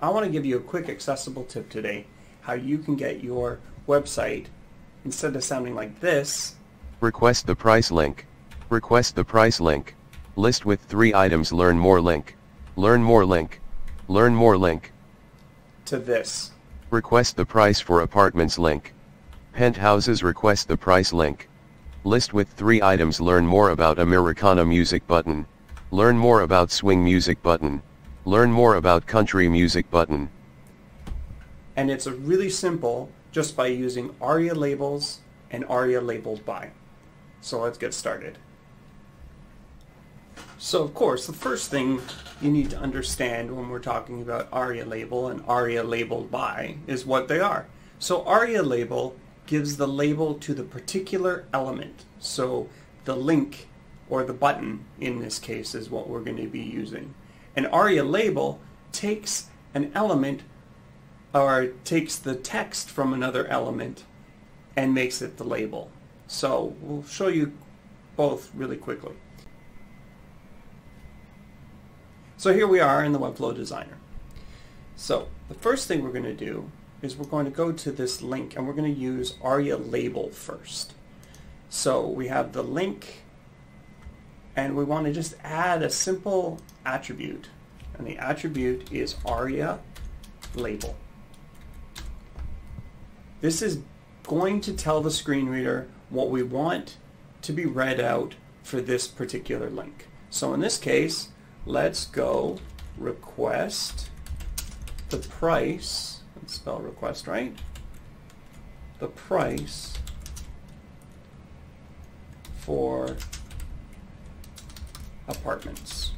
I want to give you a quick accessible tip today how you can get your website instead of sounding like this Request the price link. Request the price link. List with three items learn more link. Learn more link. Learn more link. to this. Request the price for apartments link. Penthouses request the price link. List with three items learn more about Americana music button. Learn more about swing music button. Learn more about country music button. And it's a really simple just by using ARIA labels and ARIA labeled by. So let's get started. So of course, the first thing you need to understand when we're talking about ARIA label and ARIA labeled by is what they are. So ARIA label gives the label to the particular element. So the link or the button in this case is what we're going to be using. An ARIA label takes an element or takes the text from another element and makes it the label. So we'll show you both really quickly. So here we are in the Webflow Designer. So the first thing we're going to do is we're going to go to this link and we're going to use ARIA label first. So we have the link and we want to just add a simple attribute and the attribute is ARIA label. This is going to tell the screen reader what we want to be read out for this particular link. So in this case, let's go request the price, let's spell request right, the price for apartments.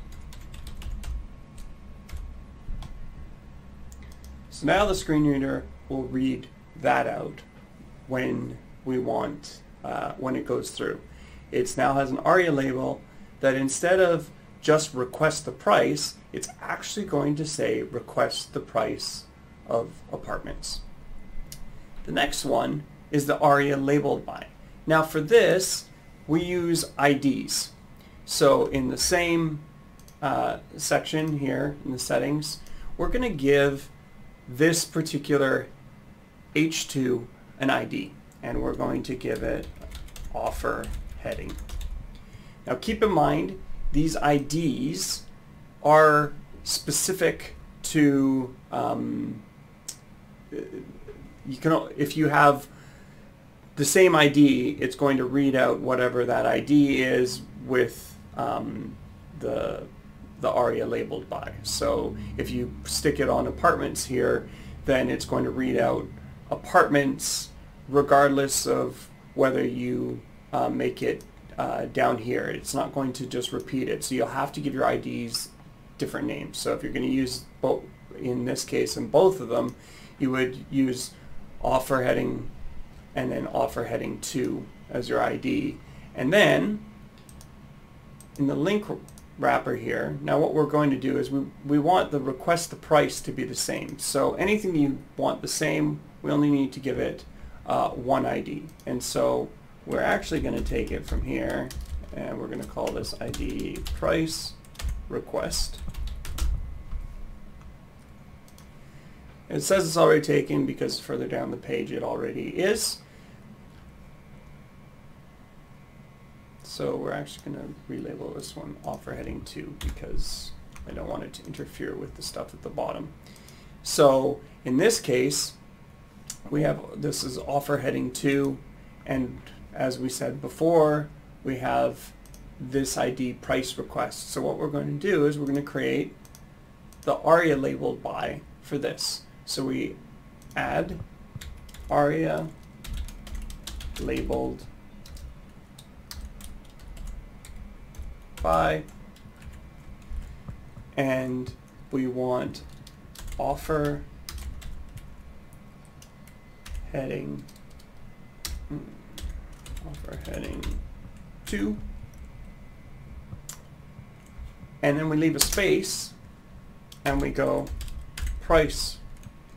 So now the screen reader will read that out when we want, uh, when it goes through. It now has an ARIA label that instead of just request the price, it's actually going to say request the price of apartments. The next one is the ARIA labeled by. Now for this, we use IDs. So in the same uh, section here in the settings, we're going to give this particular H2 an ID and we're going to give it offer heading. Now keep in mind these IDs are specific to um, you can if you have the same ID it's going to read out whatever that ID is with um, the the ARIA labeled by. So if you stick it on apartments here then it's going to read out apartments regardless of whether you uh, make it uh, down here. It's not going to just repeat it. So you'll have to give your IDs different names. So if you're going to use both, in this case, in both of them, you would use offer heading and then offer heading 2 as your ID. And then in the link wrapper here, now what we're going to do is we, we want the request the price to be the same. So anything you want the same, we only need to give it uh, one ID. And so we're actually going to take it from here and we're going to call this ID price request. It says it's already taken because further down the page it already is. So we're actually going to relabel this one offer heading 2 because I don't want it to interfere with the stuff at the bottom. So in this case, we have this is offer heading 2 and as we said before, we have this ID price request. So what we're going to do is we're going to create the ARIA labeled by for this. So we add ARIA labeled by and we want offer heading hmm, offer heading 2 and then we leave a space and we go price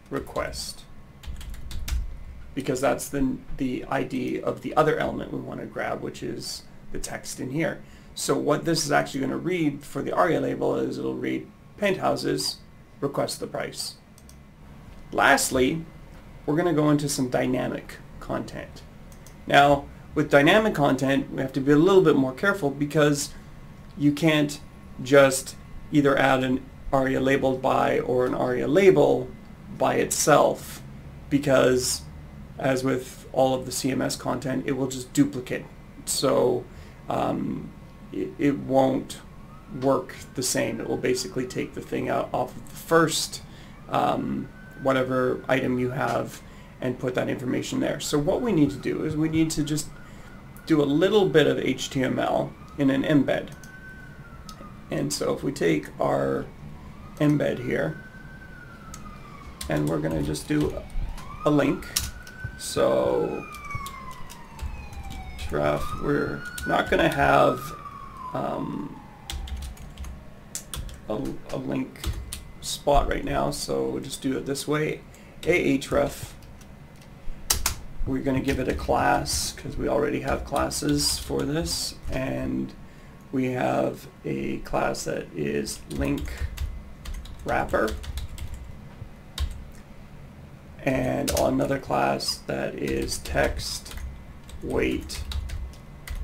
request. Because that's the, the ID of the other element we want to grab which is the text in here. So what this is actually going to read for the ARIA label is it'll read penthouses request the price lastly, we're going to go into some dynamic content. Now, with dynamic content, we have to be a little bit more careful because you can't just either add an aria labeled by or an aria label by itself because as with all of the CMS content, it will just duplicate. So um, it, it won't work the same. It will basically take the thing out off of the first um, whatever item you have and put that information there. So what we need to do is we need to just do a little bit of HTML in an embed. And so if we take our embed here, and we're going to just do a link. So we're not going to have um, a, a, link spot right now, so we'll just do it this way. Ahref, we're going to give it a class because we already have classes for this, and we have a class that is link wrapper and another class that is text weight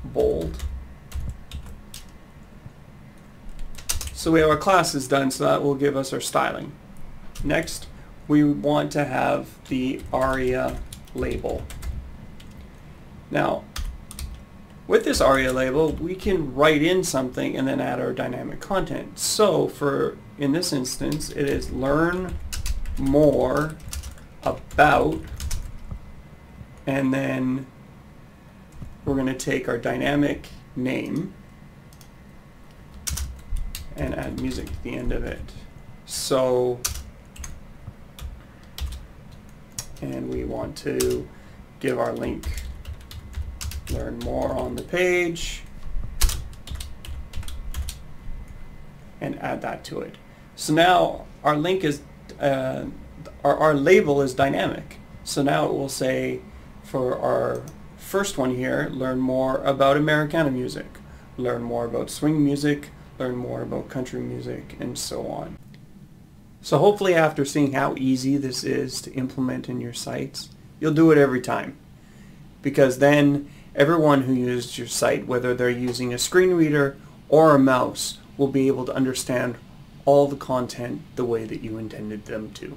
bold. So we have our classes done, so that will give us our styling. Next, we want to have the ARIA label. Now, with this ARIA label, we can write in something and then add our dynamic content. So for, in this instance, it is learn more about, and then we're going to take our dynamic name and add music to the end of it. So, and we want to give our link learn more on the page and add that to it. So now our link is, uh, our, our label is dynamic. So now it will say for our first one here, learn more about Americana music, learn more about swing music, learn more about country music, and so on. So hopefully after seeing how easy this is to implement in your sites, you'll do it every time. Because then everyone who uses your site, whether they're using a screen reader or a mouse, will be able to understand all the content the way that you intended them to.